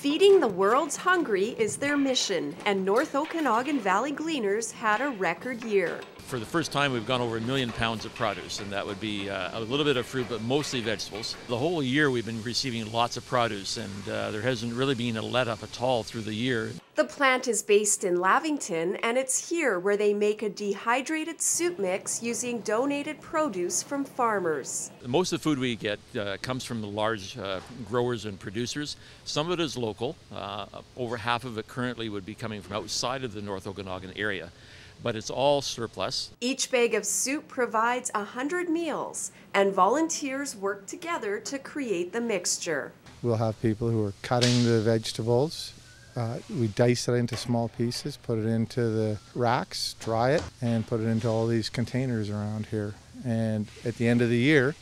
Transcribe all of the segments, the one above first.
Feeding the world's hungry is their mission, and North Okanagan Valley Gleaners had a record year. For the first time, we've gone over a million pounds of produce, and that would be uh, a little bit of fruit, but mostly vegetables. The whole year, we've been receiving lots of produce, and uh, there hasn't really been a let up at all through the year. The plant is based in Lavington, and it's here where they make a dehydrated soup mix using donated produce from farmers. Most of the food we get uh, comes from the large uh, growers and producers. Some of it is local. Uh, over half of it currently would be coming from outside of the North Okanagan area but it's all surplus. Each bag of soup provides 100 meals, and volunteers work together to create the mixture. We'll have people who are cutting the vegetables. Uh, we dice it into small pieces, put it into the racks, dry it, and put it into all these containers around here. And at the end of the year,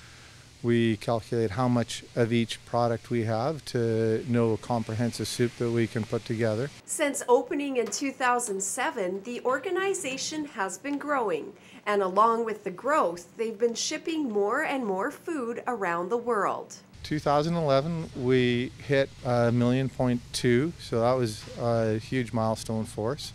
we calculate how much of each product we have to know a comprehensive soup that we can put together. Since opening in 2007, the organization has been growing, and along with the growth, they've been shipping more and more food around the world. 2011, we hit a million point two, so that was a huge milestone for us.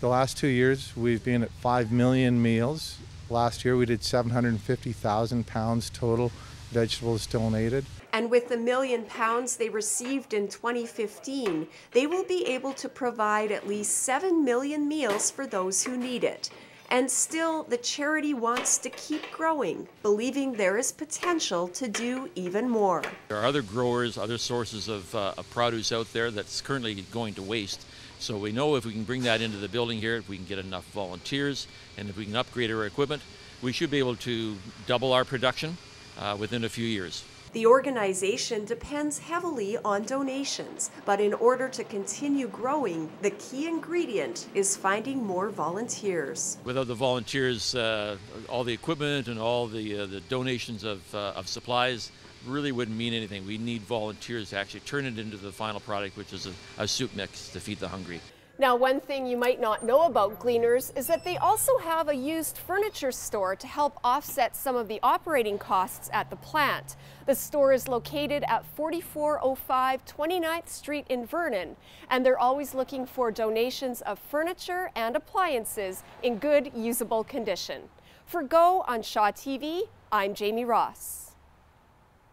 The last two years, we've been at 5 million meals Last year we did 750,000 pounds total vegetables donated. And with the million pounds they received in 2015, they will be able to provide at least 7 million meals for those who need it. And still, the charity wants to keep growing, believing there is potential to do even more. There are other growers, other sources of, uh, of produce out there that's currently going to waste. So we know if we can bring that into the building here, if we can get enough volunteers, and if we can upgrade our equipment, we should be able to double our production uh, within a few years. The organization depends heavily on donations, but in order to continue growing, the key ingredient is finding more volunteers. Without the volunteers, uh, all the equipment and all the, uh, the donations of, uh, of supplies really wouldn't mean anything. We need volunteers to actually turn it into the final product, which is a, a soup mix to feed the hungry. Now, one thing you might not know about Gleaners is that they also have a used furniture store to help offset some of the operating costs at the plant. The store is located at 4405 29th Street in Vernon, and they're always looking for donations of furniture and appliances in good, usable condition. For Go on Shaw TV, I'm Jamie Ross.